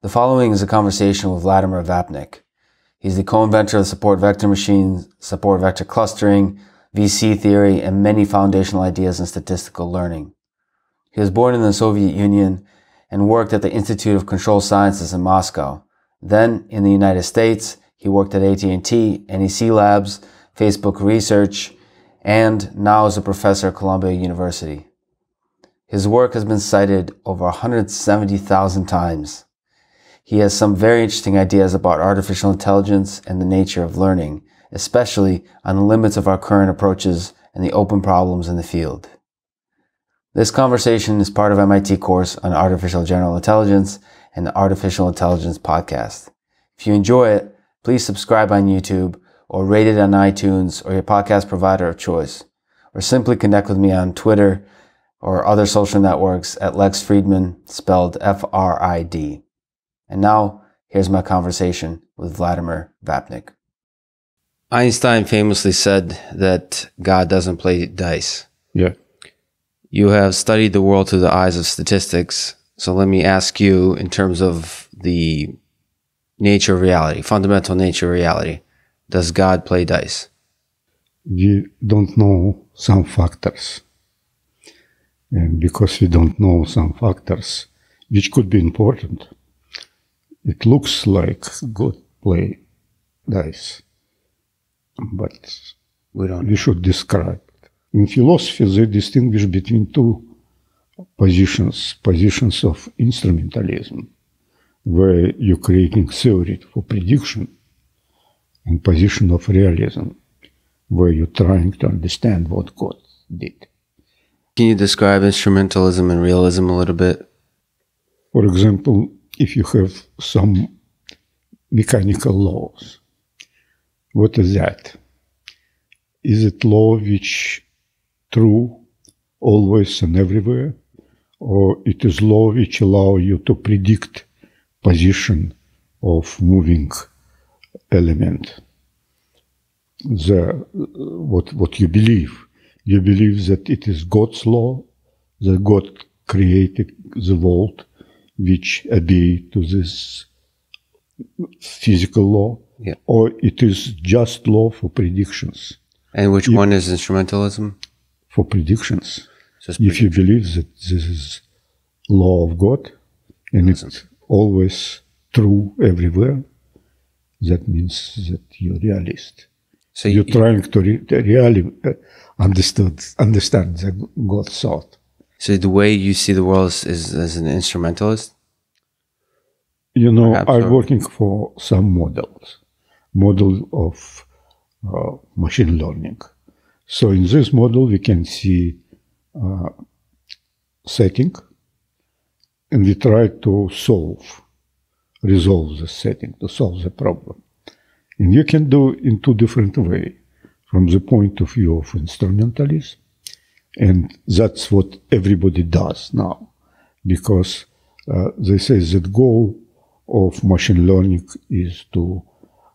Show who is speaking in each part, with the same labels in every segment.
Speaker 1: The following is a conversation with Vladimir Vapnik. He's the co-inventor of support vector machines, support vector clustering, VC theory, and many foundational ideas in statistical learning. He was born in the Soviet Union and worked at the Institute of Control Sciences in Moscow. Then, in the United States, he worked at AT&T, NEC Labs, Facebook Research, and now is a professor at Columbia University. His work has been cited over 170,000 times. He has some very interesting ideas about artificial intelligence and the nature of learning, especially on the limits of our current approaches and the open problems in the field. This conversation is part of MIT course on artificial general intelligence and the Artificial Intelligence podcast. If you enjoy it, please subscribe on YouTube or rate it on iTunes or your podcast provider of choice, or simply connect with me on Twitter or other social networks at Lex Fridman, spelled F-R-I-D. And now, here's my conversation with Vladimir Vapnik. Einstein famously said that God doesn't play dice.
Speaker 2: Yeah.
Speaker 1: You have studied the world through the eyes of statistics. So let me ask you, in terms of the nature of reality, fundamental nature of reality, does God play dice?
Speaker 2: We don't know some factors. And because we don't know some factors, which could be important, it looks like God play dice, but
Speaker 1: we don't.
Speaker 2: We should describe it. In philosophy, they distinguish between two positions: positions of instrumentalism, where you're creating theory for prediction, and position of realism, where you're trying to understand what God did.
Speaker 1: Can you describe instrumentalism and realism a little bit?
Speaker 2: For example, if you have some mechanical laws. What is that? Is it law which true always and everywhere? Or it is law which allow you to predict position of moving element? The, what, what you believe. You believe that it is God's law, that God created the world which obey to this physical law,
Speaker 1: yeah.
Speaker 2: or it is just law for predictions.
Speaker 1: And which if, one is instrumentalism?
Speaker 2: For predictions. if you believe that this is law of God and it's always true everywhere, that means that you're realist. So you're you, trying to, re- to really uh, understood, understand the God thought.
Speaker 1: So the way you see the world is, is as an instrumentalist?
Speaker 2: You know, Perhaps, I'm or? working for some models, model of uh, machine learning. So in this model, we can see uh, setting, and we try to solve, resolve the setting, to solve the problem. And you can do in two different ways, from the point of view of instrumentalism and that's what everybody does now, because uh, they say that goal of machine learning is to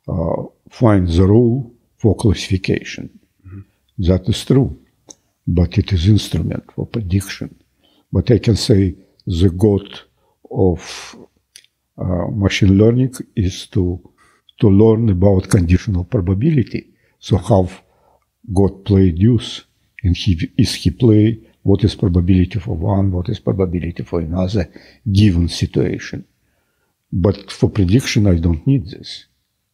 Speaker 2: uh, find the rule for classification. Mm-hmm. That is true, but it is instrument for prediction. But I can say the goal of uh, machine learning is to to learn about conditional probability. So how God played use and he, is he play what is probability for one, what is probability for another given situation. But for prediction, I don't need this.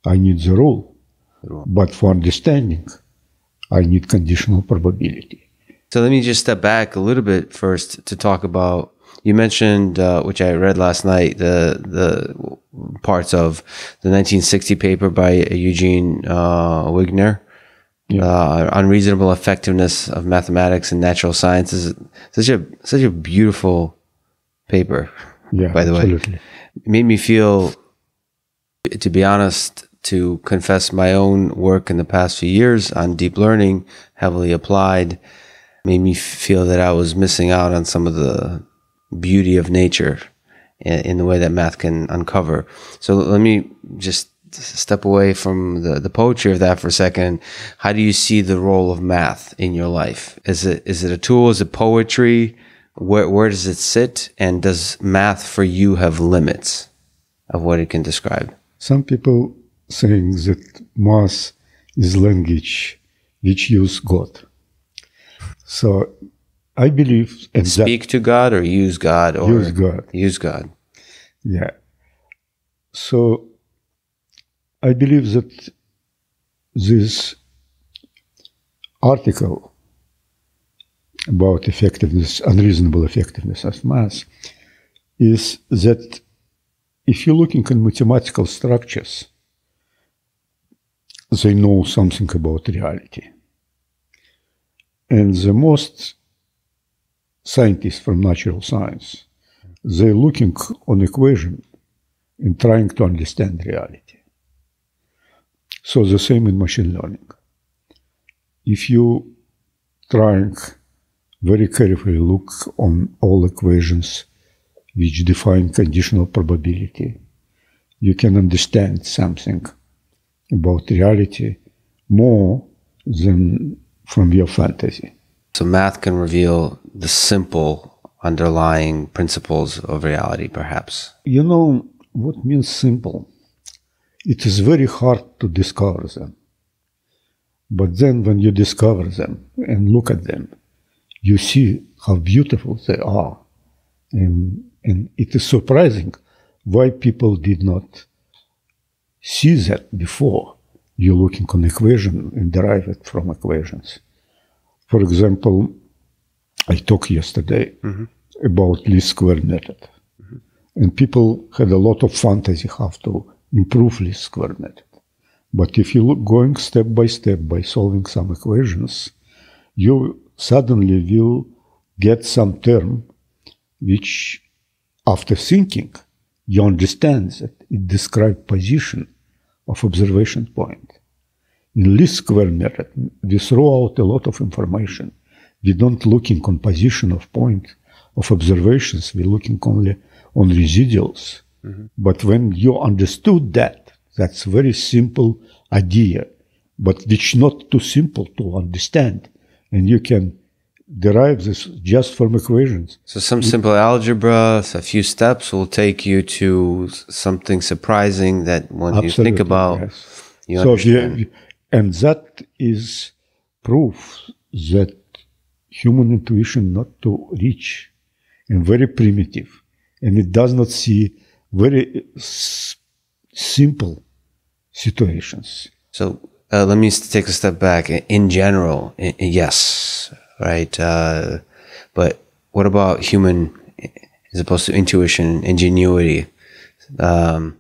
Speaker 2: I need the rule. But for understanding, I need conditional probability.
Speaker 1: So let me just step back a little bit first to talk about. You mentioned, uh, which I read last night, the the parts of the 1960 paper by Eugene uh, Wigner, yeah. uh, unreasonable effectiveness of mathematics and natural sciences. Such a such a beautiful paper.
Speaker 2: Yeah,
Speaker 1: by the
Speaker 2: absolutely. way,
Speaker 1: it made me feel, to be honest, to confess my own work in the past few years on deep learning, heavily applied, made me feel that I was missing out on some of the beauty of nature in, in the way that math can uncover. So let me just step away from the, the poetry of that for a second. How do you see the role of math in your life? Is it is it a tool? Is it poetry? Where where does it sit? And does math for you have limits? of what it can describe?
Speaker 2: Some people saying that math is language which use God. So I believe
Speaker 1: and speak to God or use God or
Speaker 2: use God.
Speaker 1: Use God.
Speaker 2: Yeah. So I believe that this article about effectiveness, unreasonable effectiveness of mass, is that if you're looking at mathematical structures, they know something about reality. And the most scientists from natural science, they're looking on equation and trying to understand reality. So the same in machine learning. If you trying very carefully look on all equations which define conditional probability, you can understand something about reality more than from your fantasy.
Speaker 1: So math can reveal the simple underlying principles of reality, perhaps.
Speaker 2: You know what means simple? It is very hard to discover them. But then when you discover them and look at them, you see how beautiful they are. And, and it is surprising why people did not see that before you're looking on equation and derive it from equations. For example, I talked yesterday mm-hmm. about least square method. Mm-hmm. And people had a lot of fantasy how to improve least square method. But if you look going step by step by solving some equations, you suddenly will get some term which, after thinking, you understand that it describes position of observation point. In least square method, we throw out a lot of information. We don't looking on position of point of observations. We're looking only on residuals. Mm-hmm. But when you understood that, that's very simple idea, but which not too simple to understand, and you can derive this just from equations.
Speaker 1: So some simple algebra, a few steps will take you to something surprising that when Absolutely, you think about, yes. you so understand. You,
Speaker 2: and that is proof that human intuition not too rich and very primitive, and it does not see very s- simple situations.
Speaker 1: So uh, let me take a step back. In general, yes, right? Uh, but what about human, as opposed to intuition, ingenuity, um,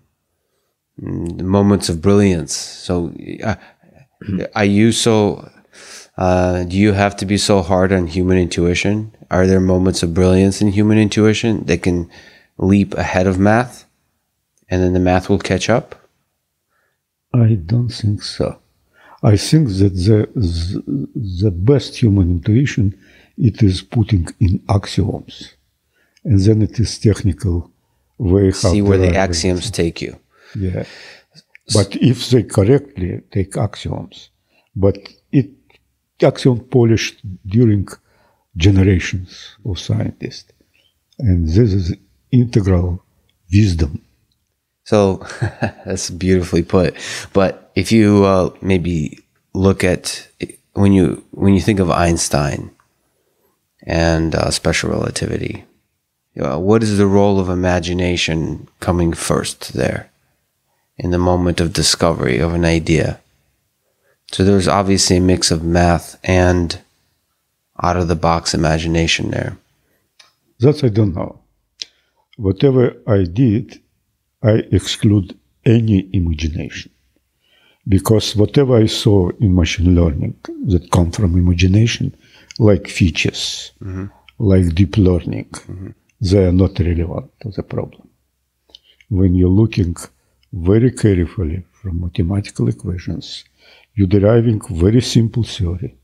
Speaker 1: moments of brilliance? So, uh, are you so? Uh, do you have to be so hard on human intuition? Are there moments of brilliance in human intuition that can leap ahead of math, and then the math will catch up?
Speaker 2: I don't think so. I think that the, the, best human intuition it is putting in axioms, and then it is technical way
Speaker 1: how see where the axioms take you.
Speaker 2: Yeah, but if they correctly take axioms, but it axiom polished during generations of scientists, and this is integral wisdom
Speaker 1: so that's beautifully put. But if you uh, maybe look at when you when you think of Einstein and uh, special relativity, you know, what is the role of imagination coming first there in the moment of discovery of an idea? So there's obviously a mix of math and out of the box imagination there.
Speaker 2: That I don't know. Whatever I did, I exclude any imagination. Because whatever I saw in machine learning that come from imagination, like features, mm-hmm. like deep learning, mm-hmm. they are not relevant to the problem. When you're looking very carefully from mathematical equations, you're deriving very simple theory,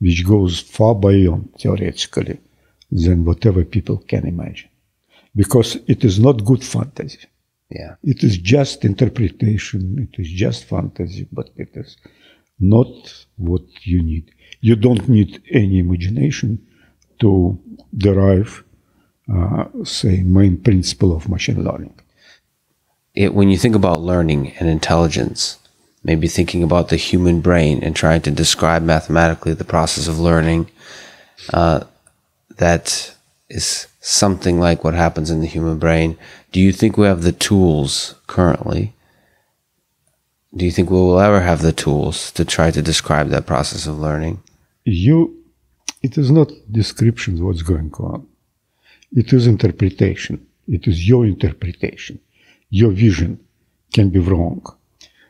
Speaker 2: which goes far beyond theoretically than whatever people can imagine. Because it is not good fantasy.
Speaker 1: Yeah.
Speaker 2: It is just interpretation, it is just fantasy, but it is not what you need. You don't need any imagination to derive, uh, say, main principle of machine learning.
Speaker 1: it, when you think about learning and intelligence, maybe thinking about the human brain and trying to describe mathematically the process of learning, uh, that is something like what happens in the human brain. Do you think we have the tools currently? Do you think we will ever have the tools to try to describe that process of learning?
Speaker 2: You, it is not description of what's going on. It is interpretation. It is your interpretation. Your vision can be wrong.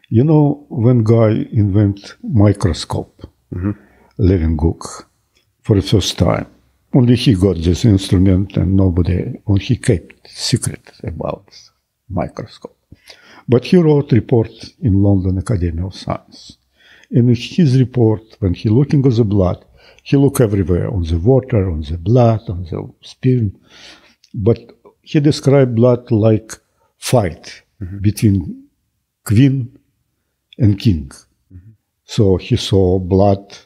Speaker 2: You know, when guy invent microscope, mm-hmm. Leeuwenhoek, for the first time, only he got this instrument and nobody, only he kept secret about microscope. But he wrote report in London Academy of Science. In his report, when he looking at the blood, he look everywhere, on the water, on the blood, on the sperm. But he described blood like fight mm-hmm. between queen and king. Mm-hmm. So he saw blood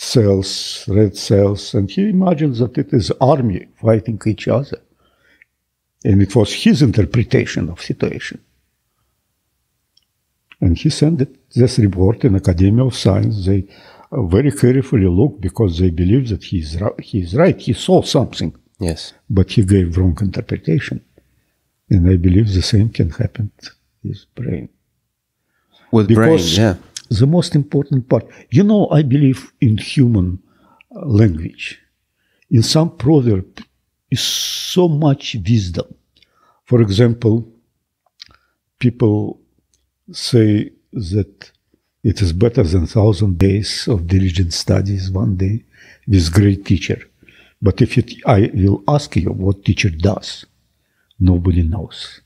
Speaker 2: cells, red cells, and he imagines that it is army fighting each other. And it was his interpretation of situation. And he sent it, this report in Academy of Science. They uh, very carefully looked because they believe that he is, he is right. He saw something.
Speaker 1: Yes.
Speaker 2: But he gave wrong interpretation. And I believe the same can happen to his brain.
Speaker 1: With because brain, yeah
Speaker 2: the most important part. You know, I believe in human uh, language. In some proverb is so much wisdom. For example, people say that it is better than thousand days of diligent studies one day with great teacher. But if it, I will ask you what teacher does, nobody knows.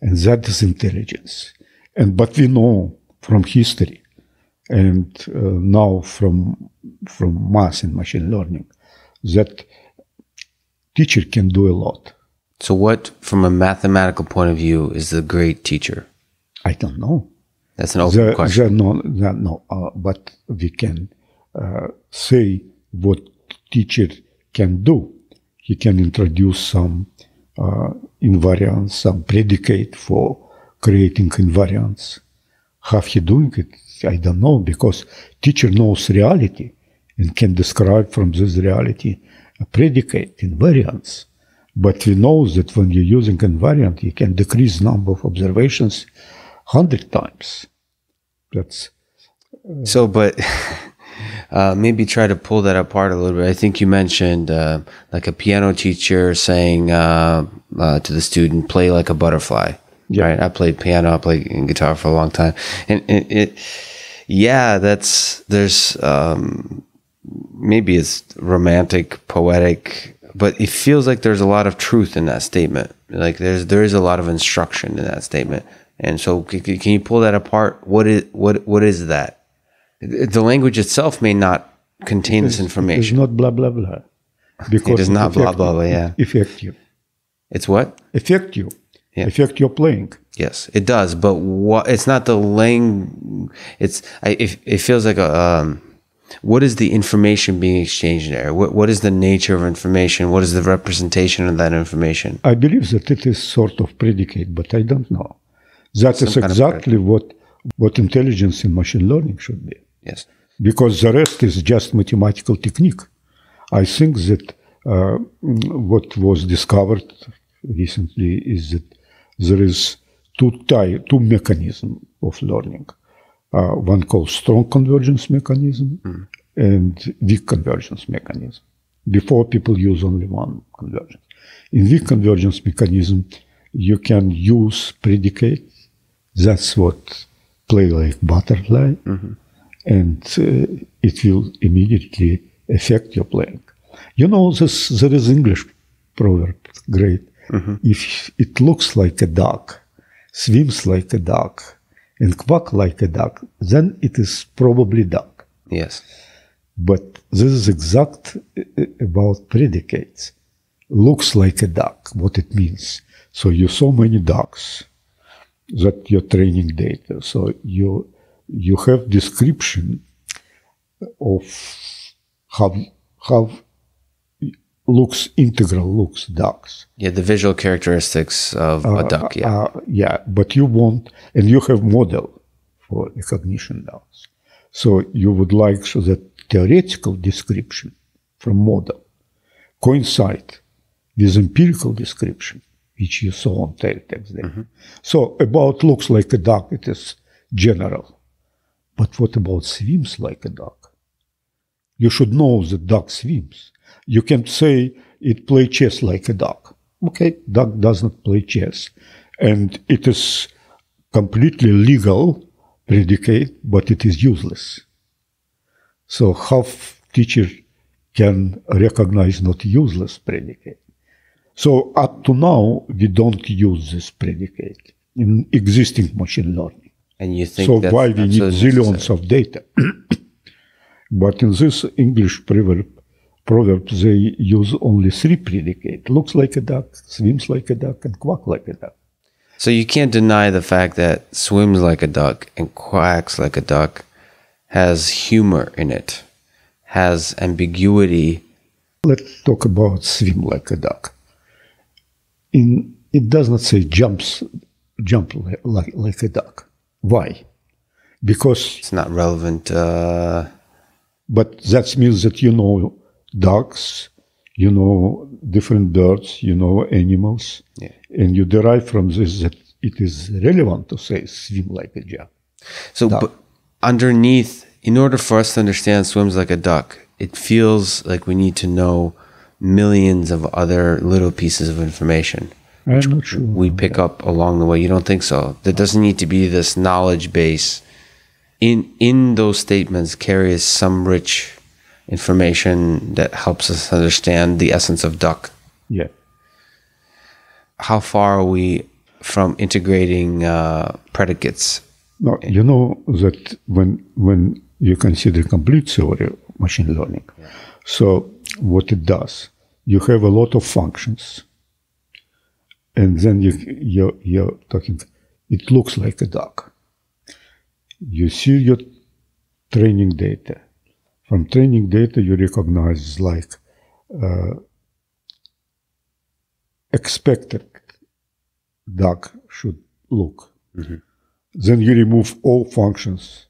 Speaker 2: And that is intelligence. And but we know from history and uh, now from from math and machine learning that teacher can do a lot.
Speaker 1: So, what, from a mathematical point of view, is the great teacher?
Speaker 2: I don't know.
Speaker 1: That's an open the, question.
Speaker 2: The, no, the, no uh, but we can uh, say what teacher can do. He can introduce some uh, invariants, some predicate for creating invariants how he doing it, I don't know, because teacher knows reality and can describe from this reality a predicate invariance. But we know that when you're using invariant, you can decrease number of observations hundred times. That's
Speaker 1: uh, so. But uh, maybe try to pull that apart a little bit. I think you mentioned uh, like a piano teacher saying uh, uh, to the student, "Play like a butterfly." Yeah. Right. I played piano. I played guitar for a long time, and, and it, yeah, that's there's um, maybe it's romantic, poetic, but it feels like there's a lot of truth in that statement. Like there's there is a lot of instruction in that statement, and so can, can you pull that apart? What is what what is that? The language itself may not contain this information.
Speaker 2: It's not blah blah blah.
Speaker 1: Because it is not blah blah blah. Yeah,
Speaker 2: effective.
Speaker 1: It's what
Speaker 2: effective. Affect your playing.
Speaker 1: Yes, it does. But what? It's not the lang. It's. I, it, it feels like a. Um, what is the information being exchanged there? What What is the nature of information? What is the representation of that information?
Speaker 2: I believe that it is sort of predicate, but I don't know. That Some is exactly what what intelligence in machine learning should be.
Speaker 1: Yes.
Speaker 2: Because the rest is just mathematical technique. I think that uh, what was discovered recently is that there is two type, two mechanism of learning. Uh, one called strong convergence mechanism mm. and weak convergence mechanism. Before people use only one convergence. In weak convergence mechanism, you can use predicate. That's what play like butterfly, mm-hmm. and uh, it will immediately affect your playing. You know, this there is English proverb, great. Mm-hmm. If it looks like a duck, swims like a duck, and quack like a duck, then it is probably duck.
Speaker 1: Yes.
Speaker 2: But this is exact uh, uh, about predicates. Looks like a duck, what it means. So you saw many ducks that your training data. So you you have description of how how looks integral, looks ducks.
Speaker 1: Yeah, the visual characteristics of uh, a duck. Yeah, uh,
Speaker 2: yeah, but you want, and you have model for recognition ducks. So you would like so that theoretical description from model coincide with empirical description, which you saw on teletext there. Mm-hmm. So about looks like a duck, it is general. But what about swims like a duck? You should know that duck swims. You can say it play chess like a dog. Okay, dog does not play chess. And it is completely legal predicate, but it is useless. So how teacher can recognize not useless predicate? So up to now, we don't use this predicate in existing machine learning.
Speaker 1: And you think
Speaker 2: so? why we need zillions of data? but in this English proverb, proverb, they use only three predicate: looks like a duck, swims like a duck, and quack like a duck.
Speaker 1: So you can't deny the fact that swims like a duck and quacks like a duck has humor in it, has ambiguity.
Speaker 2: Let's talk about swim like a duck. In it does not say jumps jump like, like, like a duck. Why? Because
Speaker 1: it's not relevant. Uh...
Speaker 2: But that means that you know ducks, you know different birds, you know animals, yeah. and you derive from this that it is relevant to say swim like a duck.
Speaker 1: So, duck. underneath, in order for us to understand swims like a duck, it feels like we need to know millions of other little pieces of information.
Speaker 2: Sure.
Speaker 1: We pick up along the way. You don't think so? There doesn't need to be this knowledge base. In in those statements carries some rich information that helps us understand the essence of duck.
Speaker 2: Yeah.
Speaker 1: How far are we from integrating uh, predicates?
Speaker 2: No, you know that when when you consider complete theory of machine learning, yeah. so what it does, you have a lot of functions, and then you you're, you're talking. It looks like a duck. You see your training data from training data, you recognize like uh, expected duck should look. Mm-hmm. Then you remove all functions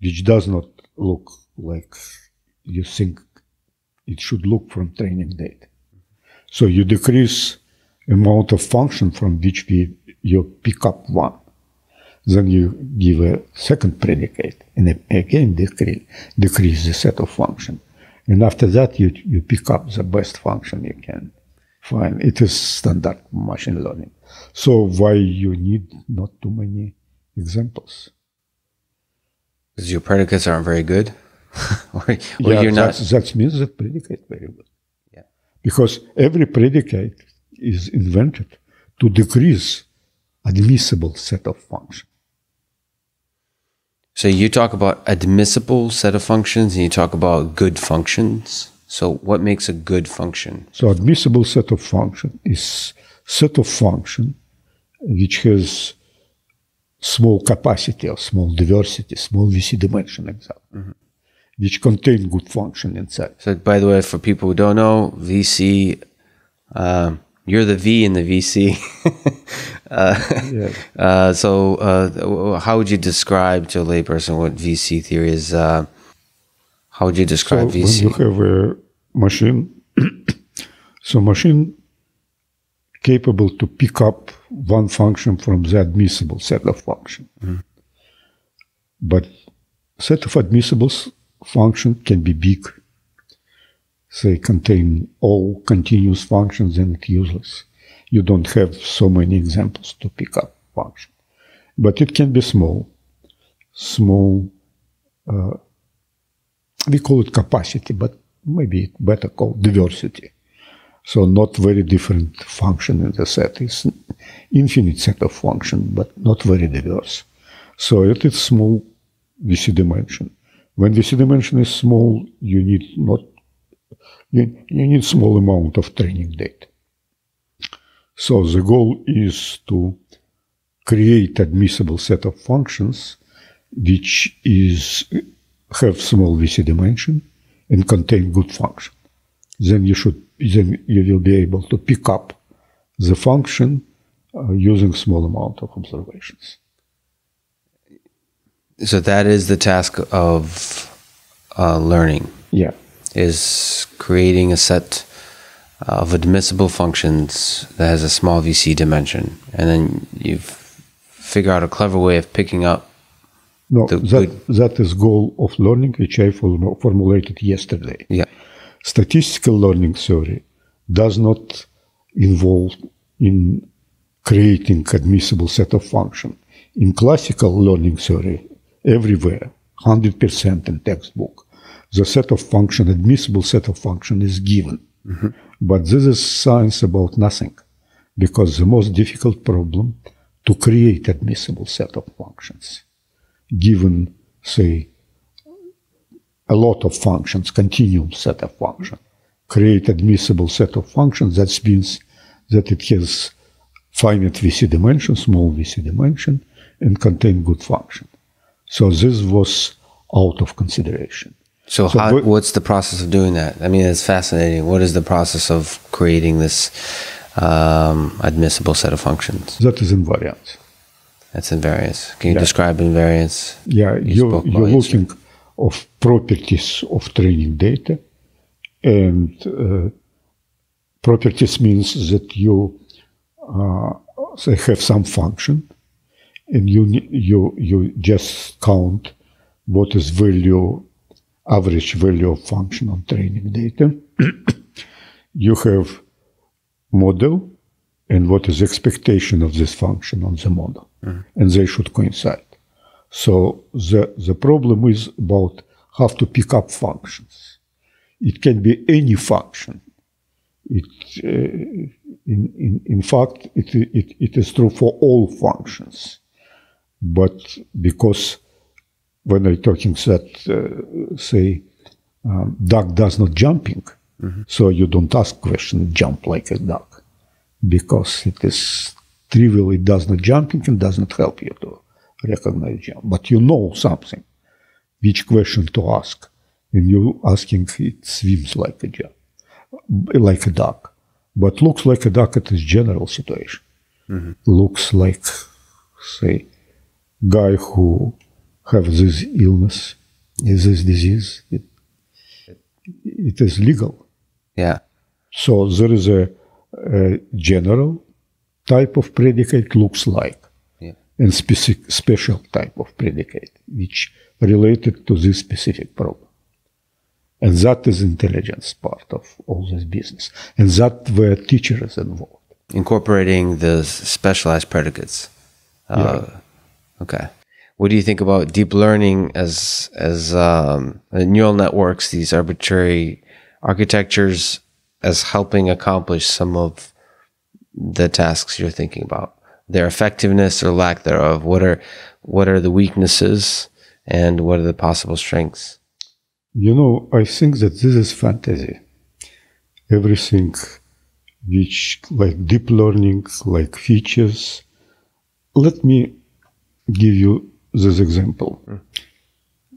Speaker 2: which does not look like you think it should look from training data. So you decrease amount of function from which we, you pick up one. Then you give a second predicate and again decrease, decrease the set of function. And after that, you, you pick up the best function you can find. It is standard machine learning. So why you need not too many examples?
Speaker 1: Because your predicates aren't very good?
Speaker 2: or, or yeah, you're not... that means that predicate very good. Yeah. Because every predicate is invented to decrease admissible set of functions.
Speaker 1: So you talk about admissible set of functions and you talk about good functions. So what makes a good function?
Speaker 2: So admissible set of function is set of function which has small capacity or small diversity, small VC dimension example, mm-hmm. which contain good function inside.
Speaker 1: So by the way, for people who don't know, VC um, you're the V in the VC. uh, yeah. uh, so, uh, how would you describe to a layperson what VC theory is? Uh, how would you describe
Speaker 2: so
Speaker 1: VC?
Speaker 2: When you have a machine, so machine capable to pick up one function from the admissible set of function. Mm-hmm. But set of admissible function can be big say contain all continuous functions and it's useless. You don't have so many examples to pick up function. But it can be small, small, uh, we call it capacity, but maybe better called diversity. So not very different function in the set. It's infinite set of function, but not very diverse. So it is small VC dimension. When VC dimension is small, you need not you, you need small amount of training data. So the goal is to create admissible set of functions which is have small VC dimension and contain good function. Then you should then you will be able to pick up the function uh, using small amount of observations.
Speaker 1: So that is the task of uh, learning.
Speaker 2: Yeah,
Speaker 1: is creating a set Uh, of admissible functions that has a small VC dimension, and then you figure out a clever way of picking up.
Speaker 2: No, that good... that is goal of learning, which I formulated yesterday.
Speaker 1: Yeah,
Speaker 2: statistical learning theory does not involve in creating admissible set of function. In classical learning theory, everywhere, 100% in textbook, the set of function, admissible set of function is given. Mm-hmm. But this is science about nothing, because the most difficult problem to create admissible set of functions, given, say, a lot of functions, continuum set of functions, create admissible set of functions, that means that it has finite VC dimension, small VC dimension, and contain good function. So this was out of consideration.
Speaker 1: So, so how, what's the process of doing that? I mean, it's fascinating. What is the process of creating this um, admissible set of functions?
Speaker 2: That is invariance.
Speaker 1: That's invariance. Can you yeah. describe invariance?
Speaker 2: Yeah, you you're looking of properties of training data, and uh, properties means that you uh, have some function, and you you you just count what is value average value of function on training data. you have model and what is expectation of this function on the model. Mm. And they should coincide. So the, the problem is about how to pick up functions. It can be any function. It, uh, in, in, in fact, it, it, it is true for all functions. But because when I'm talking that, uh, say, um, duck does not jumping, mm-hmm. so you don't ask question jump like a duck, because it is trivial. It does not jumping and does not help you to recognize jump. But you know something, which question to ask, and you asking it swims like a jump, like a duck, but looks like a duck. At It is general situation. Mm-hmm. Looks like, say, guy who have this illness, this disease, it, it is legal.
Speaker 1: Yeah.
Speaker 2: So there is a, a general type of predicate looks like, yeah. and specific special type of predicate which related to this specific problem. And that is intelligence part of all this business. And that where teachers involved.
Speaker 1: Incorporating the specialized predicates. Uh, yeah. Okay what do you think about deep learning as as um, neural networks, these arbitrary architectures, as helping accomplish some of the tasks you're thinking about? Their effectiveness or lack thereof. What are what are the weaknesses and what are the possible strengths?
Speaker 2: You know, I think that this is fantasy. Everything which like deep learning, like features. Let me give you this example. Mm.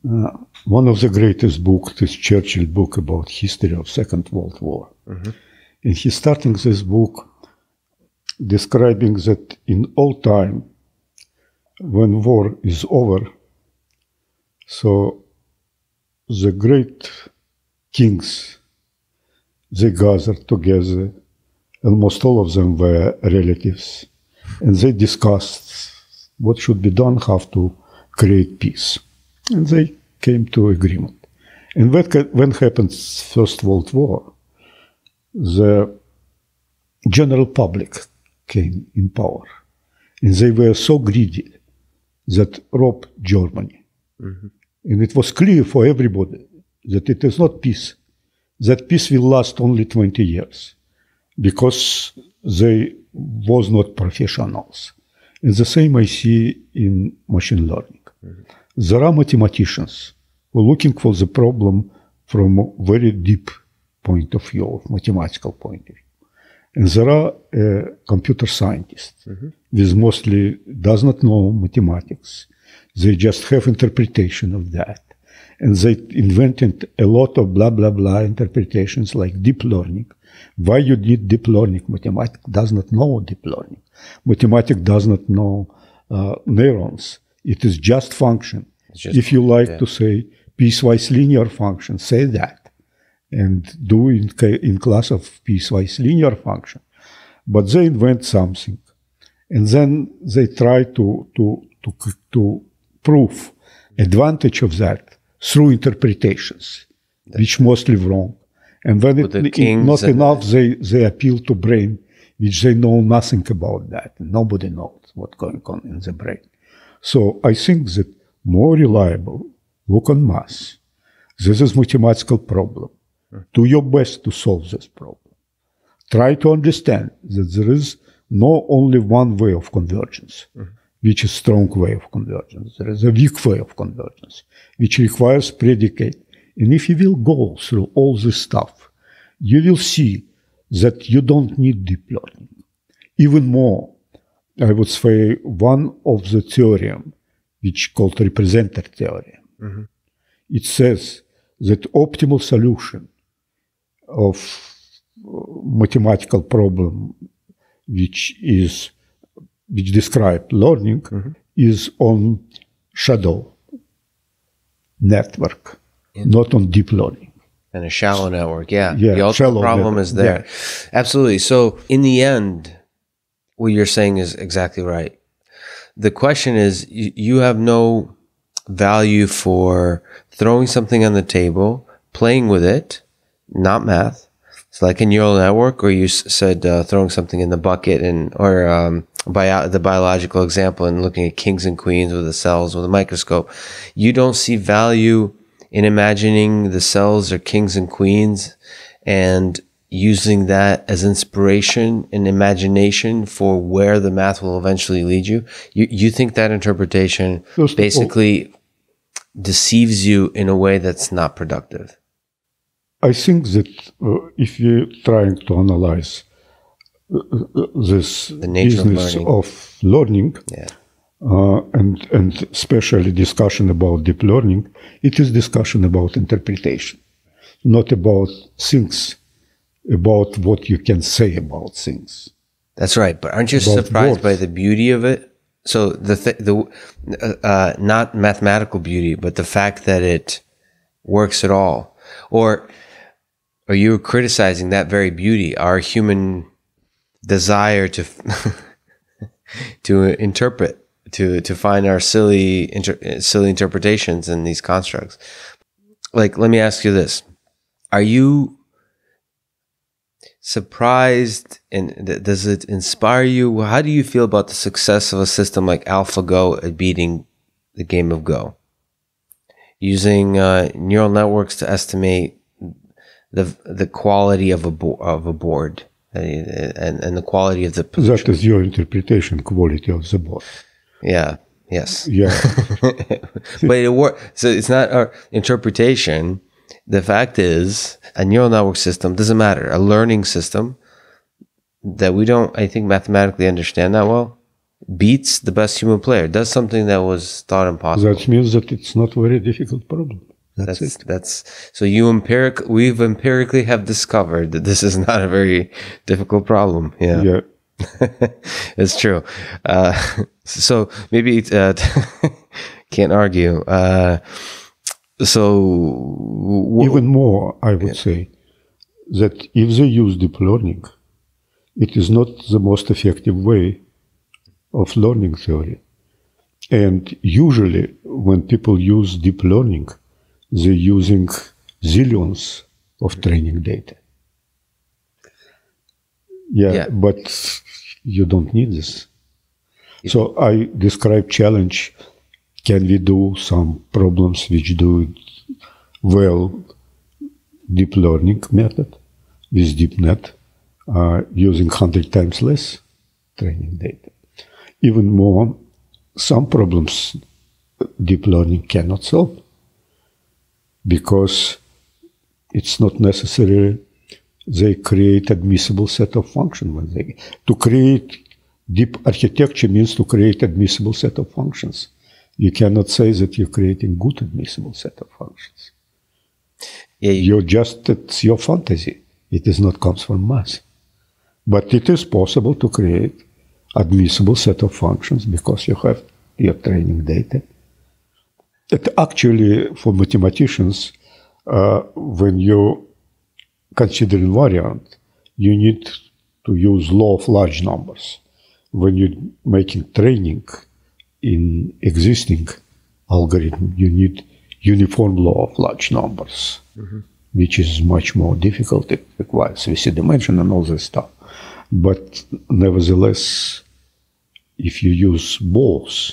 Speaker 2: Uh, one of the greatest books is Churchill book about history of Second World War. Mm-hmm. And he's starting this book describing that in all time, when war is over, so the great kings, they gathered together, almost all of them were relatives, and they discussed what should be done, how to create peace. And they came to agreement. And when, when happened First World War, the general public came in power. And they were so greedy that robbed Germany. Mm-hmm. And it was clear for everybody that it is not peace, that peace will last only 20 years because they was not professionals. And the same I see in machine learning. There are mathematicians who are looking for the problem from a very deep point of view, mathematical point of view. And there are uh, computer scientists mm-hmm. with mostly does not know mathematics. They just have interpretation of that. and they invented a lot of blah blah blah interpretations like deep learning. Why you need deep learning? Mathematics does not know deep learning. Mathematics does not know uh, neurons. It is just function. Just if you like yeah. to say piecewise linear function, say that, and do in in class of piecewise linear function. But they invent something, and then they try to to to to prove advantage of that through interpretations, That's which mostly wrong. And when it, not enough, they, they appeal to brain, which they know nothing about that. Nobody knows what's going on in the brain. So I think that more reliable, look on mass. This is mathematical problem. Do your best to solve this problem. Try to understand that there is no only one way of convergence. Mm-hmm which is strong way of convergence. There is a weak way of convergence, which requires predicate. And if you will go through all this stuff, you will see that you don't need deep learning. Even more, I would say one of the theorem, which called representer theorem, mm-hmm. it says that optimal solution of mathematical problem, which is which describe learning mm-hmm. is on shallow network, yeah. not on deep learning.
Speaker 1: And a shallow network, yeah. yeah the ultimate problem network. is there. Yeah. Absolutely. So in the end, what you're saying is exactly right. The question is you, you have no value for throwing something on the table, playing with it, not math. It's like in neural network, or you said uh, throwing something in the bucket and or um, bio, the biological example and looking at kings and queens with the cells with a microscope, you don't see value in imagining the cells are kings and queens and using that as inspiration and imagination for where the math will eventually lead you. You, you think that interpretation First basically deceives you in a way that's not productive?
Speaker 2: I think that uh, if you're trying to analyze this business of learning, of learning yeah. uh, and and especially discussion about deep learning, it is discussion about interpretation, not about things, about what you can say about things.
Speaker 1: That's right, but aren't you about surprised words. by the beauty of it? So the th- the uh, uh, not mathematical beauty, but the fact that it works at all, or are you criticizing that very beauty, our human desire to to interpret to to find our silly inter, silly interpretations in these constructs like let me ask you this are you surprised and does it inspire you how do you feel about the success of a system like AlphaGo at beating the game of go using uh, neural networks to estimate the the quality of a bo- of a board and, and the quality of the
Speaker 2: position. That is your interpretation, quality of the board.
Speaker 1: Yeah. Yes.
Speaker 2: Yeah.
Speaker 1: but it works. So it's not our interpretation. The fact is, a neural network system doesn't matter. A learning system that we don't, I think, mathematically understand that well beats the best human player. Does something that was thought impossible.
Speaker 2: That means that it's not a very difficult problem. That's,
Speaker 1: that's it. That's so you empiric. We've empirically have discovered that this is not a very difficult problem. Yeah.
Speaker 2: Yeah.
Speaker 1: it's true. Uh, so maybe uh, can't argue. Uh, so
Speaker 2: w- even more, I would yeah. say that if they use deep learning, it is not the most effective way of learning theory. And usually, when people use deep learning, they're using zillions of training data. Yeah, yeah, but you don't need this. So I describe challenge. Can we do some problems which do well deep learning method? With DeepNet uh, using 100 times less training data. Even more, some problems deep learning cannot solve because it's not necessary. They create admissible set of function when they to create deep architecture means to create admissible set of functions you cannot say that you're creating good admissible set of functions. Yeah, you, are just it's your fantasy. It is not comes from math, but it is possible to create admissible set of functions because you have your training data. It actually, for mathematicians, uh, when you consider invariant, you need to use law of large numbers. When you're making training in existing algorithm, you need uniform law of large numbers, mm-hmm. which is much more difficult. It requires VC dimension and all this stuff. But nevertheless, if you use both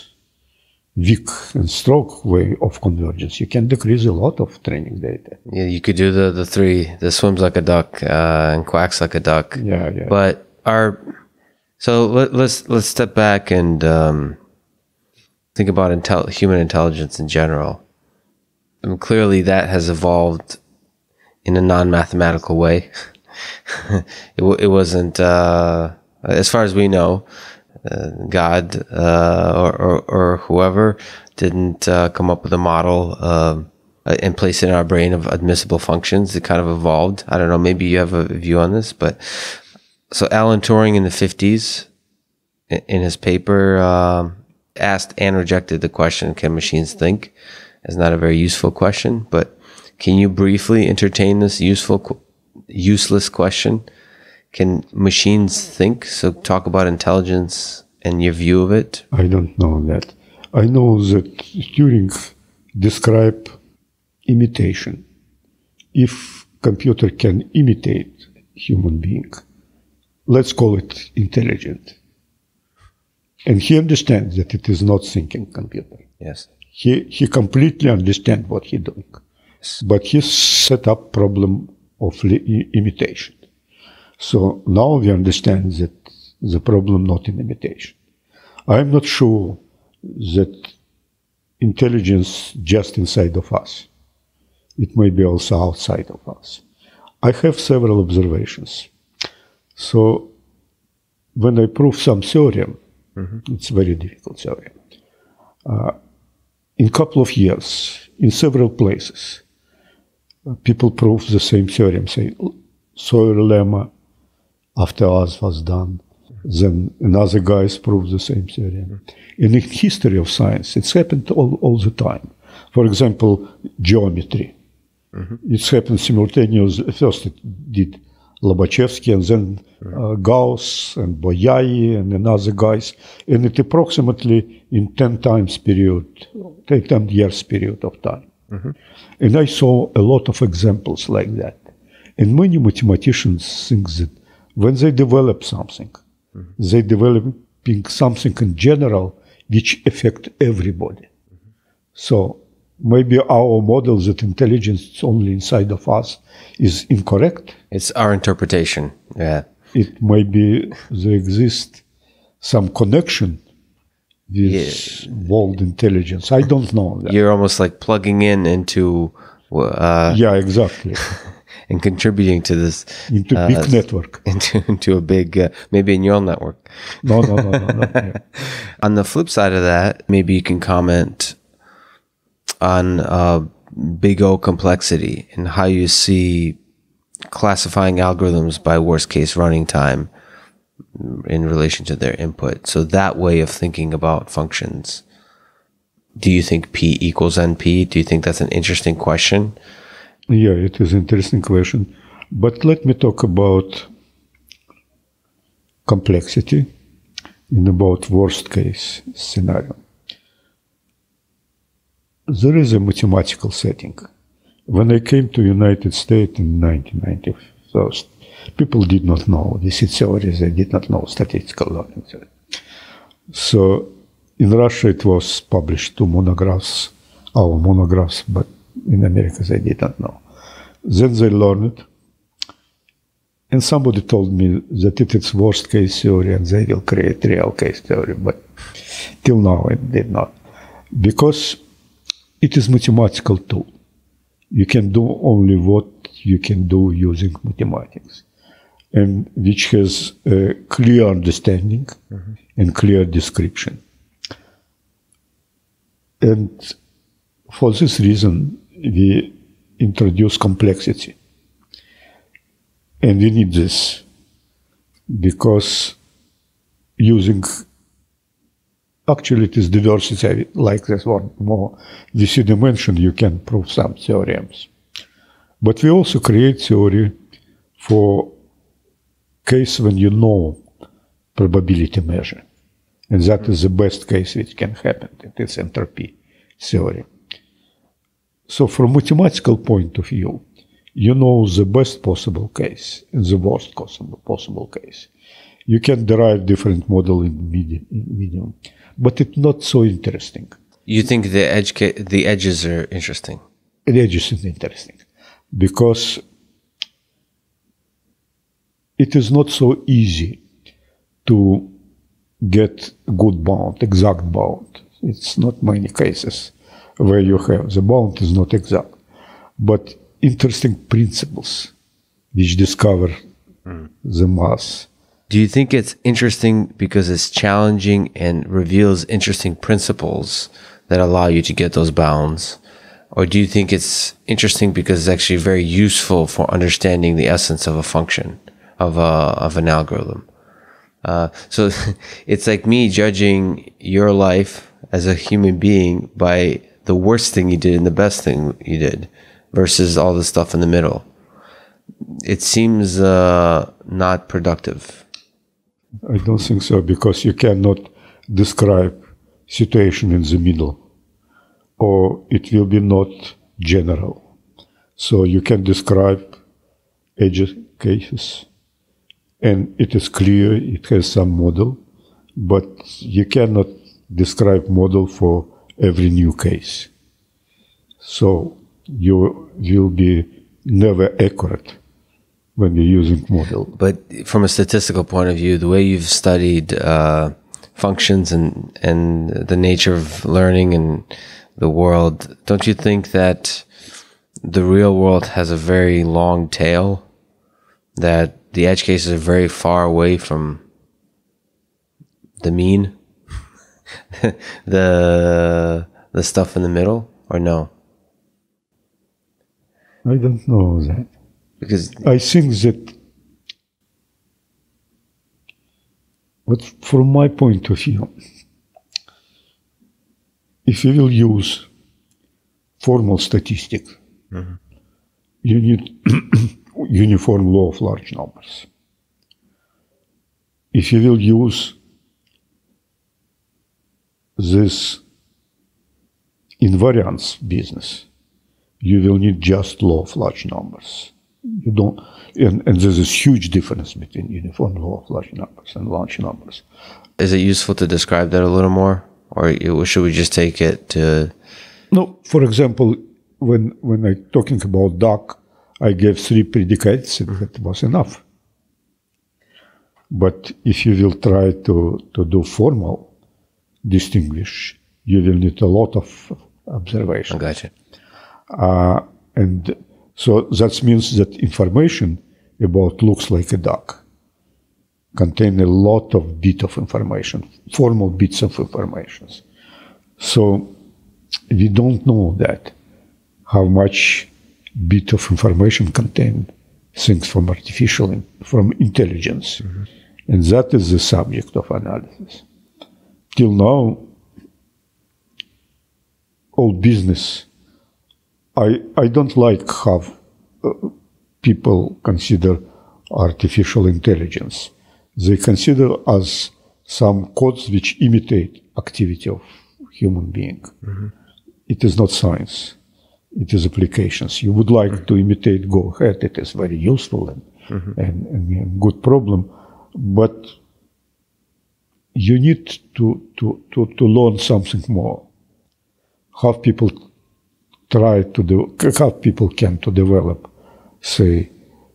Speaker 2: weak and strong way of convergence, you can decrease a lot of training data.
Speaker 1: Yeah, you could do the the three: the swims like a duck uh, and quacks like a duck.
Speaker 2: Yeah, yeah.
Speaker 1: But our so let, us let's, let's step back and um, think about intel- human intelligence in general. I mean, clearly, that has evolved in a non-mathematical way. it, w- it wasn't, uh, as far as we know, uh, God uh, or, or, or, whoever didn't uh, come up with a model um, and place it in our brain of admissible functions. It kind of evolved. I don't know. Maybe you have a view on this, but so Alan Turing in the fifties, in his paper, um, asked and rejected the question, "Can machines think?" is not a very useful question, but can you briefly entertain this useful, useless question? Can machines think? So talk about intelligence and your view of it.
Speaker 2: I don't know that. I know that Turing described imitation. If computer can imitate human being, let's call it intelligent. And he understands that it is not thinking computer.
Speaker 1: Yes.
Speaker 2: He he completely understands what he doing. Yes. But he set up problem of imitation. So now we understand that the problem not in imitation. I'm not sure that intelligence just inside of us. It may be also outside of us. I have several observations. So when I prove some theorem, mm-hmm. it's very difficult theorem. Uh, in a couple of years, in several places, uh, people prove the same theorem, say Sauer lemma, after us was done. Then another guys proved the same theory. In the history of science, it's happened all, all the time. For example, geometry. Mm-hmm. It's happened simultaneously. First it did Lobachevsky and then uh, Gauss and Bolyai and another guys. And it approximately in 10 times period, 10 years period of time. Mm-hmm. And I saw a lot of examples like that. And many mathematicians think that when they develop something, mm-hmm. they developing something in general which affect everybody. Mm-hmm. So maybe our model that intelligence is only inside of us is incorrect.
Speaker 1: It's our interpretation. Yeah.
Speaker 2: It may be there exists some connection with yeah. world intelligence. I don't know.
Speaker 1: That. You're almost like plugging in into. Uh,
Speaker 2: yeah, exactly.
Speaker 1: and contributing to this
Speaker 2: into uh, big network
Speaker 1: into into a big uh, maybe a neural network.
Speaker 2: No, no, no, no. no
Speaker 1: on the flip side of that, maybe you can comment on uh, big O complexity and how you see classifying algorithms by worst case running time in relation to their input. So that way of thinking about functions. Do you think P equals NP? Do you think that's an interesting question?
Speaker 2: Yeah, it is an interesting question. But let me talk about complexity in about worst case scenario. There is a mathematical setting. When I came to United States in 1990, first, people did not know this theory, they did not know statistical learning. So in Russia it was published two monographs, our monographs, but in America they did not know. Then they learned And somebody told me that it is worst case theory and they will create real case theory, but till now it did not. Because it is mathematical tool. You can do only what you can do using mathematics, and which has a clear understanding mm-hmm. and clear description. And for this reason, we introduce complexity. And we need this because using actually it is diversity like this one more this dimension you can prove some theorems. But we also create theory for case when you know probability measure. And that is the best case which can happen. It is entropy theory. So from mathematical point of view you know the best possible case and the worst possible possible case you can derive different model in medium, medium but it's not so interesting.
Speaker 1: You think the edge the edges are interesting?
Speaker 2: The edges is interesting because it is not so easy to get good bound, exact bound. It's not many cases where you have the bound is not exact, but interesting principles which discover mm. the mass
Speaker 1: do you think it's interesting because it's challenging and reveals interesting principles that allow you to get those bounds? Or do you think it's interesting because it's actually very useful for understanding the essence of a function, of a, of an algorithm? Uh, so it's like me judging your life as a human being by the worst thing you did and the best thing you did versus all the stuff in the middle. It seems uh, not productive.
Speaker 2: I don't think so because you cannot describe situation in the middle, or it will be not general. So you can describe edge cases, and it is clear it has some model, but you cannot describe model for every new case. So you will be never accurate when you're using model.
Speaker 1: But from a statistical point of view, the way you've studied uh, functions and and the nature of learning and the world, don't you think that the real world has a very long tail? That the edge cases are very far away from the mean, the the stuff in the middle, or no?
Speaker 2: I don't know that. Because I think that, but from my point of view, if you will use formal statistics, mm-hmm. you need uniform law of large numbers. If you will use this invariance business, you will need just law of large numbers you don't, and, and there's this huge difference between uniform law of large numbers and large numbers.
Speaker 1: Is it useful to describe that a little more, or should we just take it to?
Speaker 2: No, for example, when when I talking about duck, I gave three predicates, and that was enough. But if you will try to, to do formal distinguish, you will need a lot of observation.
Speaker 1: I gotcha.
Speaker 2: Uh, and so that means that information about looks like a duck contain a lot of bit of information, formal bits of information. So we don't know that how much bit of information contain things from artificial from intelligence, mm-hmm. and that is the subject of analysis. Till now, all business I, I don't like how uh, people consider artificial intelligence. They consider as some codes which imitate activity of human being. Mm-hmm. It is not science. It is applications. You would like mm-hmm. to imitate, go ahead. It is very useful and, mm-hmm. and, and, good problem. But you need to, to, to, to learn something more. How people try to do, how people can to develop, say,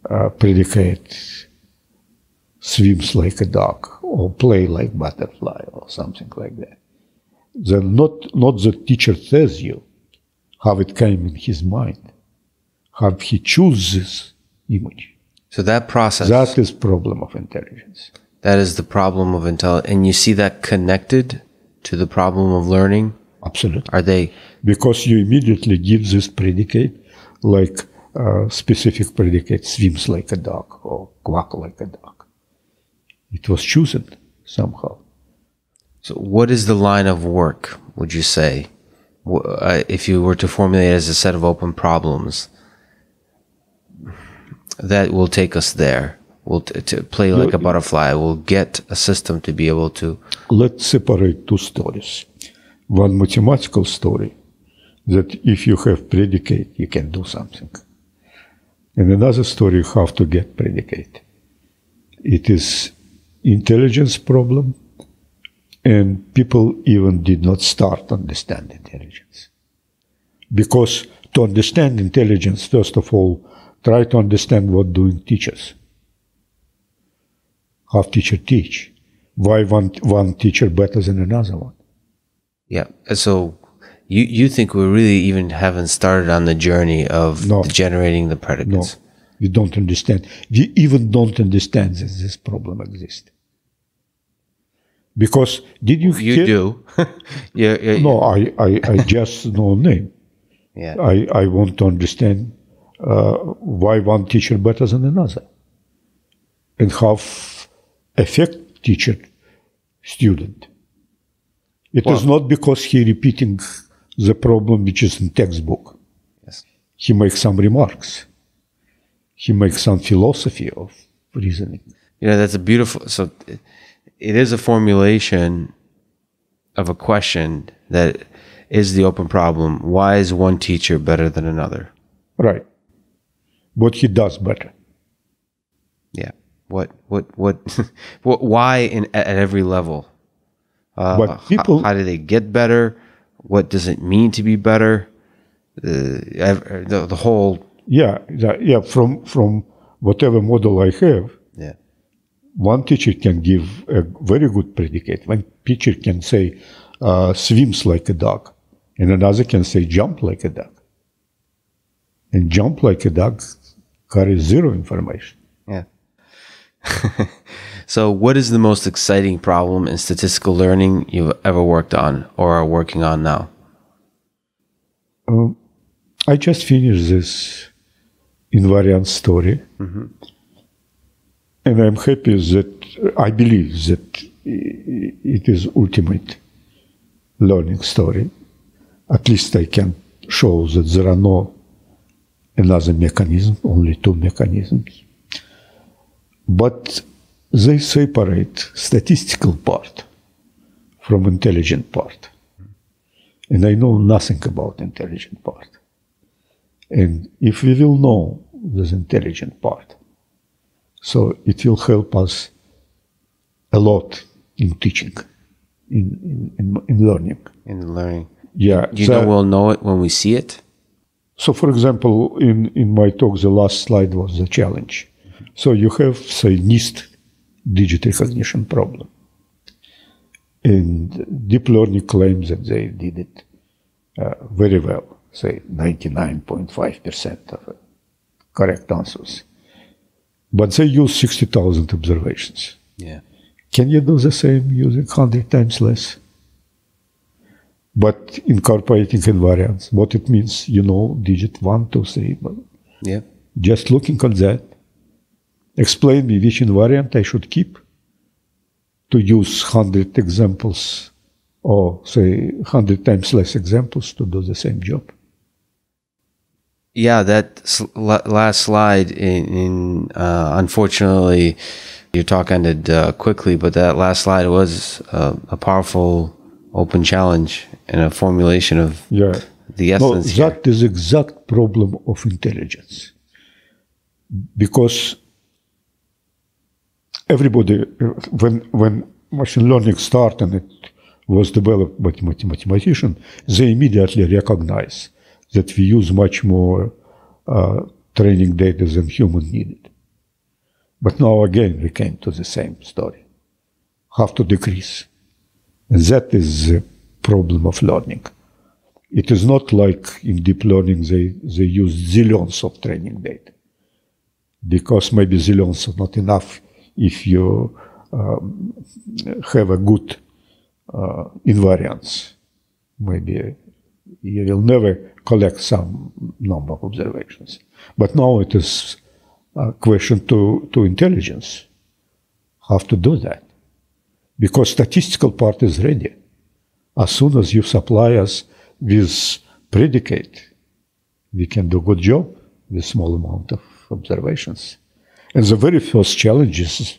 Speaker 2: uh, predicate swims like a duck or play like butterfly or something like that. Then not, not the teacher tells you how it came in his mind, how he chooses image.
Speaker 1: So that process.
Speaker 2: That is problem of intelligence.
Speaker 1: That is the problem of intelligence. And you see that connected to the problem of learning?
Speaker 2: Absolutely.
Speaker 1: Are they?
Speaker 2: Because you immediately give this predicate, like a specific predicate, swims like a dog or quack like a dog. It was chosen somehow.
Speaker 1: So, what is the line of work, would you say? Uh, if you were to formulate as a set of open problems that will take us there will t- to play like a butterfly will get a system to be able to
Speaker 2: let's separate two stories one mathematical story that if you have predicate you can do something. And another story how to get predicate. It is intelligence problem and people even did not start understand intelligence. Because to understand intelligence first of all try to understand what doing teachers. How teacher teach. Why one one teacher better than another one
Speaker 1: yeah. So you you think we really even haven't started on the journey of no. generating the predicates?
Speaker 2: No, you don't understand. You even don't understand that this problem exists. Because did you?
Speaker 1: You hear? do.
Speaker 2: yeah, yeah, No, I, I, I just know name.
Speaker 1: Yeah.
Speaker 2: I, I want to understand uh, why one teacher better than another, and how affect teacher student. It well, is not because he repeating the problem which is in textbook. Yes. He makes some remarks. He makes some philosophy of reasoning.
Speaker 1: You know, that's a beautiful. So, it is a formulation of a question that is the open problem. Why is one teacher better than another?
Speaker 2: Right. What he does better.
Speaker 1: Yeah. What what what, what why in at every level? Uh, but people, how, how, do they get better? What does it mean to be better? Uh, the, the whole
Speaker 2: yeah yeah from from whatever model I have.
Speaker 1: Yeah,
Speaker 2: one teacher can give a very good predicate. One teacher can say uh, swims like a dog, and another can say jump like a dog. And jump like a dog carries zero information.
Speaker 1: Yeah. So, what is the most exciting problem in statistical learning you've ever worked on or are working on now?
Speaker 2: Um, I just finished this invariant story. Mm-hmm. And I'm happy that I believe that it is ultimate learning story. At least I can show that there are no another mechanism, only two mechanisms. But they separate statistical part from intelligent part. And I know nothing about intelligent part. And if we will know this intelligent part, so it will help us a lot in teaching, in, in, in learning.
Speaker 1: In learning.
Speaker 2: Yeah.
Speaker 1: You know we'll know it when we see it?
Speaker 2: So, for example, in, in my talk, the last slide was the challenge. So you have, say, NIST digit recognition problem. And deep learning claims that they did it uh, very well, say 99.5% of correct answers. But they use 60,000 observations.
Speaker 1: Yeah.
Speaker 2: Can you do the same using 100 times less? But incorporating invariants, what it means, you know, digit one, two, three.
Speaker 1: Yeah.
Speaker 2: Just looking at that, explain me which invariant I should keep to use 100 examples or say 100 times less examples to do the same job.
Speaker 1: Yeah, that sl- last slide in, in uh, unfortunately your talk ended uh, quickly, but that last slide was uh, a powerful open challenge and a formulation of
Speaker 2: yeah.
Speaker 1: the essence.
Speaker 2: No, that is exact problem of intelligence because everybody, when, when machine learning started and it was developed by mathematicians, they immediately recognize that we use much more uh, training data than human needed. But now again, we came to the same story. Have to decrease. And that is the problem of learning. It is not like in deep learning they, they use zillions of training data. Because maybe zillions are not enough if you um, have a good uh, invariance. maybe you will never collect some number of observations. But now it is a question to, to intelligence how to do that. Because statistical part is ready. As soon as you supply us with predicate, we can do good job with small amount of observations. And the very first challenge is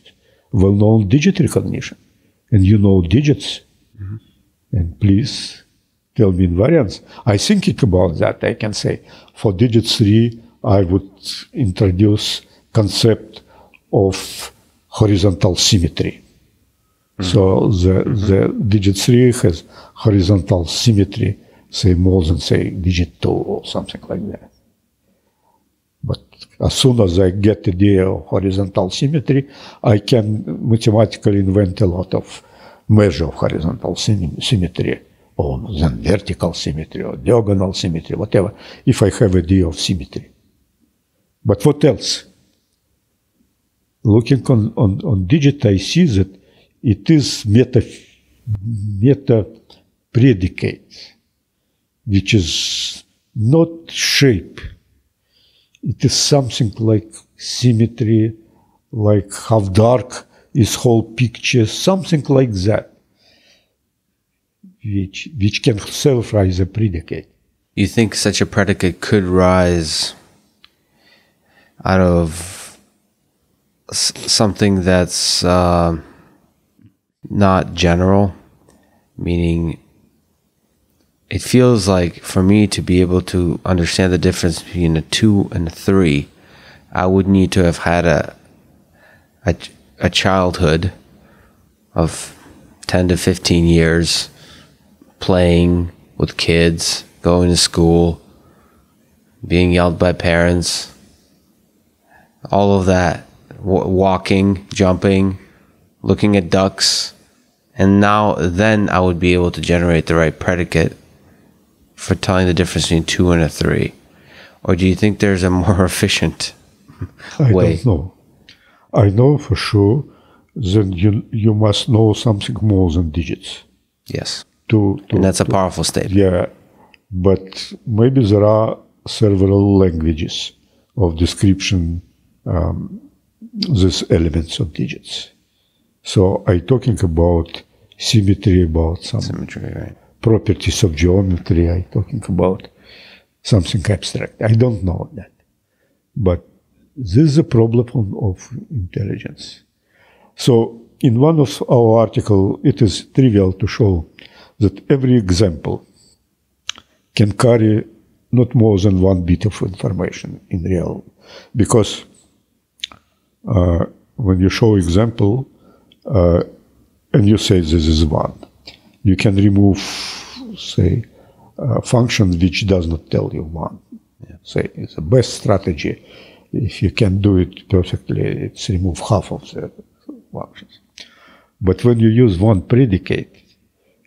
Speaker 2: well-known digit recognition. And you know digits. Mm-hmm. And please tell me invariants. I thinking about that. I can say for digit three, I would introduce concept of horizontal symmetry. Mm-hmm. So the, mm-hmm. the digit three has horizontal symmetry, say more than say digit two or something like that. As soon as I get the horizontal symmetry, I can mathematically invent a lot of measure of horizontal symmetry or then vertical symmetry or diagonal symmetry, whatever, if I have idea of symmetry. But what else? Looking on, on, on digit, I see that it is meta, meta predicate, which is not shape. It is something like symmetry, like how dark is whole picture, something like that, which, which can self-rise a predicate.
Speaker 1: You think such a predicate could rise out of something that's uh, not general, meaning it feels like for me to be able to understand the difference between a two and a three, I would need to have had a a, a childhood of 10 to 15 years playing with kids, going to school, being yelled by parents, all of that, w- walking, jumping, looking at ducks. And now, then I would be able to generate the right predicate for telling the difference between two and a three. Or do you think there's a more efficient way?
Speaker 2: I don't know. I know for sure that you, you must know something more than digits.
Speaker 1: Yes.
Speaker 2: To,
Speaker 1: to and that's a powerful statement.
Speaker 2: Yeah. But maybe there are several languages of description um, these elements of digits. So I'm talking about symmetry, about some
Speaker 1: symmetry, right.
Speaker 2: Properties of geometry. I'm talking about something abstract. I don't know that, but this is a problem of intelligence. So in one of our article, it is trivial to show that every example can carry not more than one bit of information in real, because uh, when you show example uh, and you say this is one, you can remove, say, a function which does not tell you one. Yeah. Say it's the best strategy. If you can do it perfectly, it's remove half of the functions. But when you use one predicate,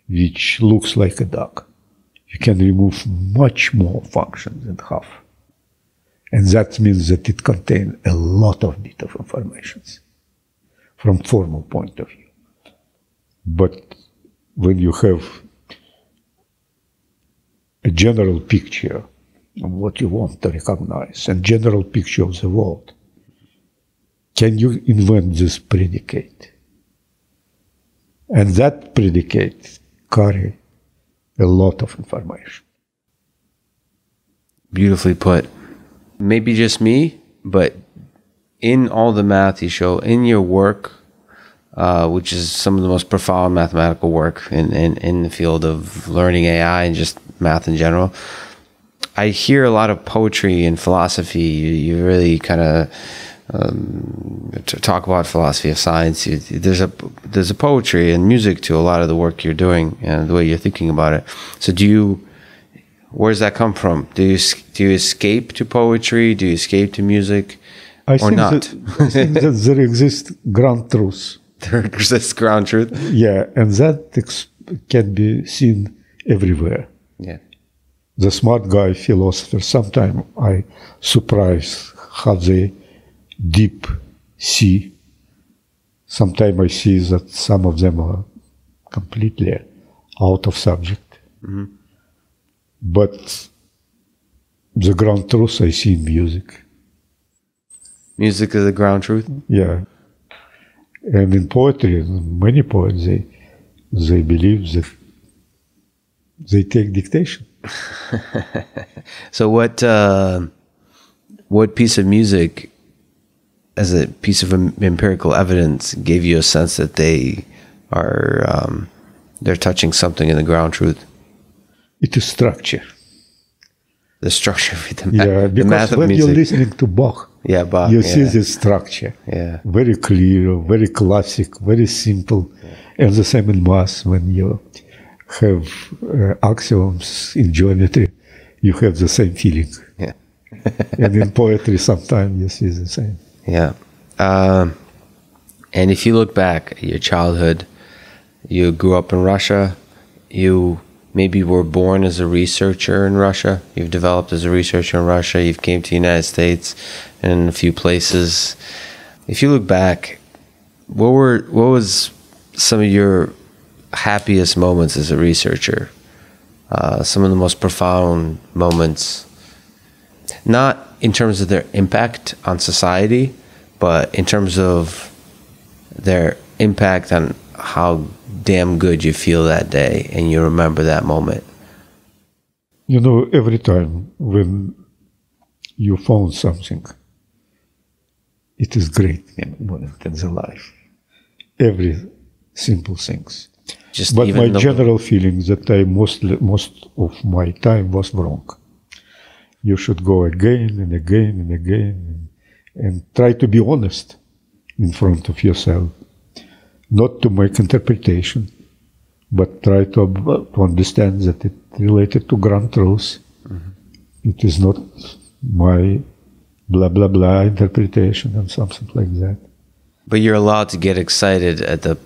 Speaker 2: which looks like a duck, you can remove much more functions than half. And that means that it contains a lot of bit of information from formal point of view. But when you have a general picture of what you want to recognize and general picture of the world, can you invent this predicate? And that predicate carry a lot of information.
Speaker 1: Beautifully put maybe just me, but in all the math you show, in your work, uh, which is some of the most profound mathematical work in, in, in the field of learning AI and just math in general, I hear a lot of poetry and philosophy. You, you really kind of um, talk about philosophy of science. You, there's a there's a poetry and music to a lot of the work you're doing and the way you're thinking about it. So do you where does that come from? Do you do you escape to poetry? Do you escape to music,
Speaker 2: I or not? That, I think that there exists ground truth.
Speaker 1: There exists ground truth.
Speaker 2: Yeah, and that can be seen everywhere.
Speaker 1: Yeah.
Speaker 2: The smart guy philosophers. Sometimes I surprise how they deep see. Sometimes I see that some of them are completely out of subject. Mm-hmm but the ground truth I see in music.
Speaker 1: Music is the ground truth?
Speaker 2: Yeah. And in poetry, many poets, they, they believe that they take dictation.
Speaker 1: so what uh, what piece of music as a piece of empirical evidence gave you a sense that they are um, they're touching something in the ground truth?
Speaker 2: It is structure.
Speaker 1: The structure of
Speaker 2: the, ma- yeah, because the when music. you're listening to Bach,
Speaker 1: yeah, Bach,
Speaker 2: you
Speaker 1: yeah.
Speaker 2: see the structure.
Speaker 1: Yeah,
Speaker 2: very clear, very classic, very simple, yeah. and the same in mass when you have uh, axioms in geometry, you have the same feeling.
Speaker 1: Yeah.
Speaker 2: and in poetry, sometimes you see the same.
Speaker 1: Yeah. Um, and if you look back at your childhood, you grew up in Russia, you maybe you were born as a researcher in Russia, you've developed as a researcher in Russia, you've came to the United States and a few places. If you look back, what were what was some of your happiest moments as a researcher? Uh, some of the most profound moments, not in terms of their impact on society, but in terms of their impact on how damn good you feel that day and you remember that moment.
Speaker 2: You know, every time when you found something, it is great moment in the life. Every simple things. Just but my general feeling that I most most of my time was wrong you should go again and again and again and, and try to be honest in front of yourself. Not to make interpretation, but try to, to understand that it related to ground truth. Mm-hmm. It is not my blah blah blah interpretation and something like that.
Speaker 1: But you're allowed to get excited at the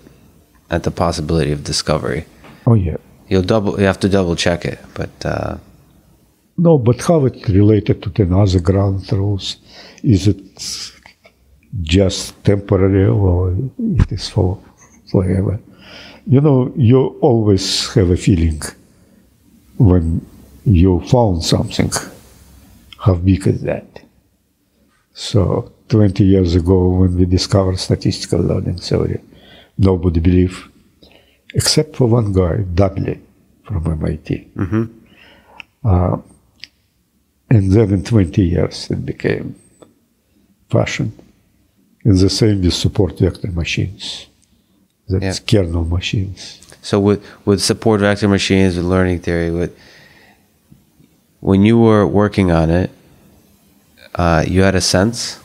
Speaker 1: at the possibility of discovery.
Speaker 2: Oh yeah.
Speaker 1: You'll double. You have to double check it, but uh,
Speaker 2: no, but how it related to the other ground truth? Is it just temporary or it is for forever? You know, you always have a feeling when you found something. How big is that? So 20 years ago, when we discovered statistical learning theory, nobody believed, except for one guy, Dudley from MIT. Mm-hmm. Uh, and then in 20 years, it became fashion. And the same with support vector machines. That's yeah. kernel machines.
Speaker 1: So with, with support vector machines, with learning theory, with, when you were working on it, uh, you had a sense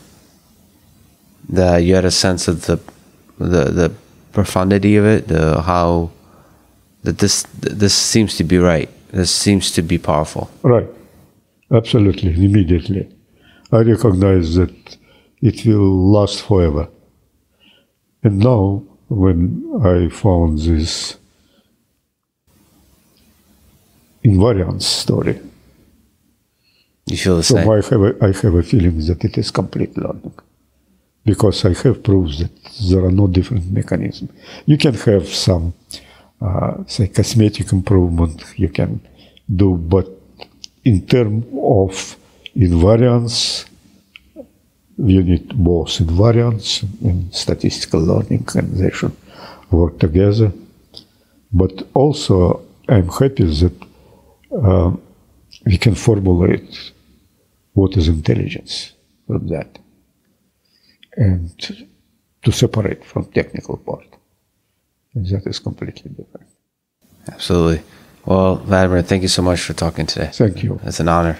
Speaker 1: that you had a sense of the the the profundity of it, the how that this this seems to be right. This seems to be powerful.
Speaker 2: Right. Absolutely, immediately. I recognize that it will last forever. And now, when I found this invariance story,
Speaker 1: you feel the
Speaker 2: so
Speaker 1: same.
Speaker 2: I have a, I have a feeling that it is complete learning, because I have proofs that there are no different mechanisms. You can have some, uh, say, cosmetic improvement you can do, but in terms of invariance, you need both invariance and statistical learning, and they should work together. But also, I'm happy that uh, we can formulate what is intelligence from that, and to separate from technical part. And that is completely different.
Speaker 1: Absolutely. Well, Vladimir, thank you so much for talking today.
Speaker 2: Thank you.
Speaker 1: It's an honor.